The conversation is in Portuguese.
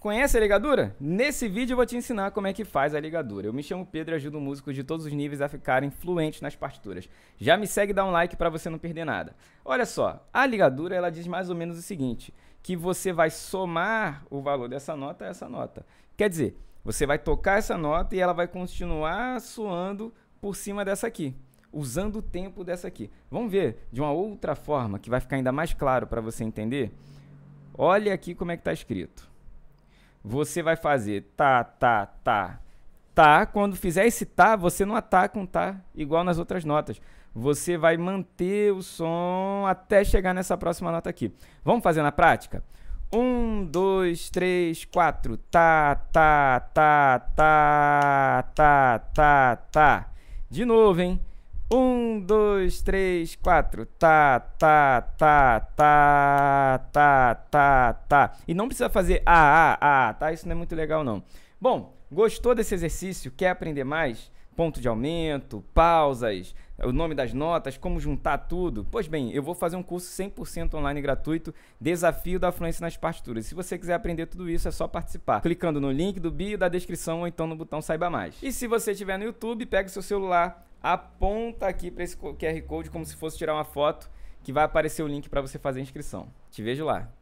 Conhece a ligadura? Nesse vídeo eu vou te ensinar como é que faz a ligadura. Eu me chamo Pedro e ajudo músicos de todos os níveis a ficarem fluentes nas partituras. Já me segue e dá um like para você não perder nada. Olha só, a ligadura ela diz mais ou menos o seguinte, que você vai somar o valor dessa nota a essa nota. Quer dizer, você vai tocar essa nota e ela vai continuar soando por cima dessa aqui, usando o tempo dessa aqui. Vamos ver de uma outra forma que vai ficar ainda mais claro para você entender? Olha aqui como é que está escrito você vai fazer tá, tá, tá, tá. Quando fizer esse tá, você não ataca um tá igual nas outras notas. Você vai manter o som até chegar nessa próxima nota aqui. Vamos fazer na prática? Um, dois, três, quatro. Tá, tá, tá, tá, tá, tá, tá. De novo, hein? Um, dois, três, quatro. Tá, tá, tá, tá, tá, tá, tá. E não precisa fazer ah, ah, ah, tá? Isso não é muito legal, não. Bom, gostou desse exercício? Quer aprender mais? Ponto de aumento, pausas, o nome das notas, como juntar tudo. Pois bem, eu vou fazer um curso 100% online gratuito, Desafio da Fluência nas Partituras. Se você quiser aprender tudo isso, é só participar, clicando no link do bio da descrição ou então no botão Saiba Mais. E se você estiver no YouTube, pega o seu celular, aponta aqui para esse QR Code como se fosse tirar uma foto, que vai aparecer o link para você fazer a inscrição. Te vejo lá.